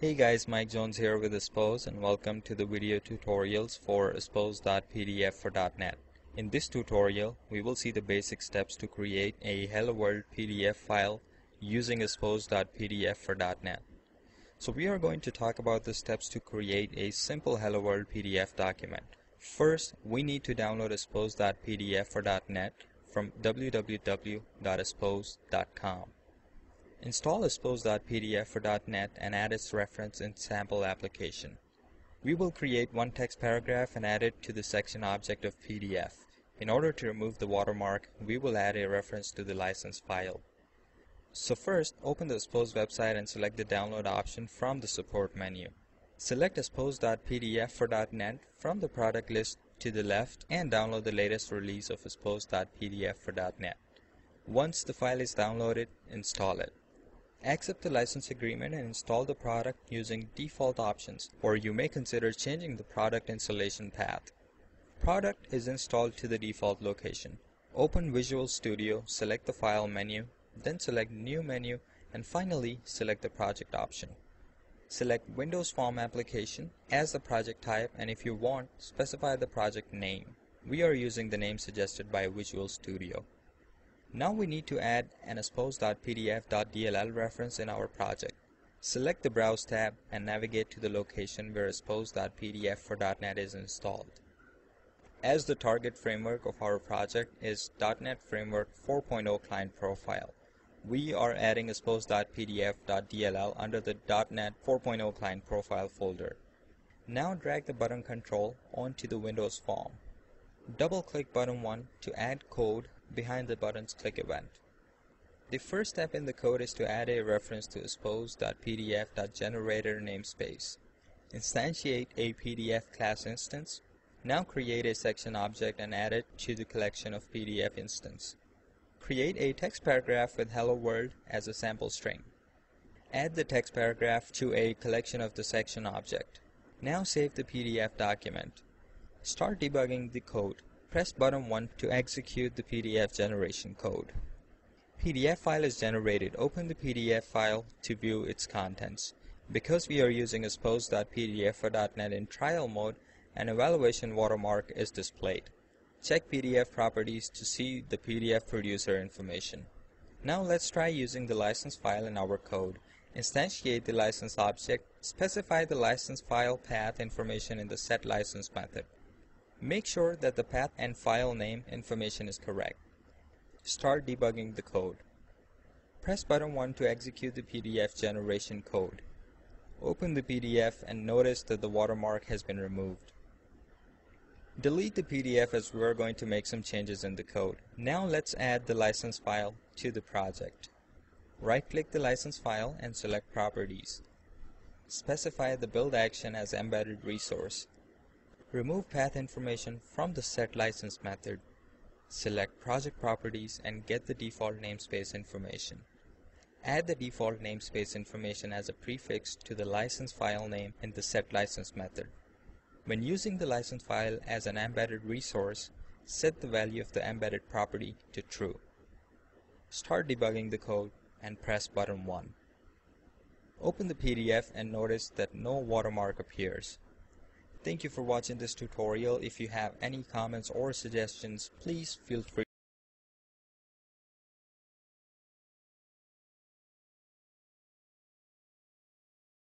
Hey guys, Mike Jones here with Aspose and welcome to the video tutorials for Aspose.pdf for .NET. In this tutorial, we will see the basic steps to create a Hello World PDF file using Aspose.pdf for .NET. So we are going to talk about the steps to create a simple Hello World PDF document. First, we need to download Aspose.pdf for .NET from www.aspose.com. Install Aspose.pdf for .NET and add its reference in sample application. We will create one text paragraph and add it to the section object of PDF. In order to remove the watermark, we will add a reference to the license file. So first, open the Aspose website and select the download option from the support menu. Select Aspose.pdf for .NET from the product list to the left and download the latest release of Aspose.pdf for .NET. Once the file is downloaded, install it. Accept the license agreement and install the product using default options, or you may consider changing the product installation path. Product is installed to the default location. Open Visual Studio, select the File menu, then select New menu, and finally select the Project option. Select Windows Form Application as the project type and if you want, specify the project name. We are using the name suggested by Visual Studio. Now we need to add an aspose.pdf.dll reference in our project. Select the Browse tab and navigate to the location where aspose.pdf for .NET is installed. As the target framework of our project is .NET Framework 4.0 Client Profile, we are adding aspose.pdf.dll under the .NET 4.0 Client Profile folder. Now drag the button control onto the Windows form. Double-click button 1 to add code behind the button's click event. The first step in the code is to add a reference to aspose.pdf.generator namespace. Instantiate a PDF class instance. Now create a section object and add it to the collection of PDF instance. Create a text paragraph with Hello World as a sample string. Add the text paragraph to a collection of the section object. Now save the PDF document. Start debugging the code. Press button 1 to execute the PDF generation code. PDF file is generated. Open the PDF file to view its contents. Because we are using aspose.pdf for .NET in trial mode, an evaluation watermark is displayed. Check PDF properties to see the PDF producer information. Now let's try using the license file in our code. Instantiate the license object, specify the license file path information in the setLicense method. Make sure that the path and file name information is correct. Start debugging the code. Press button 1 to execute the PDF generation code. Open the PDF and notice that the watermark has been removed. Delete the PDF as we are going to make some changes in the code. Now let's add the license file to the project. Right-click the license file and select Properties. Specify the build action as embedded resource. Remove path information from the setLicense method. Select project properties and get the default namespace information. Add the default namespace information as a prefix to the license file name in the setLicense method. When using the license file as an embedded resource, set the value of the embedded property to true. Start debugging the code and press button 1. Open the PDF and notice that no watermark appears. Thank you for watching this tutorial. If you have any comments or suggestions, please feel free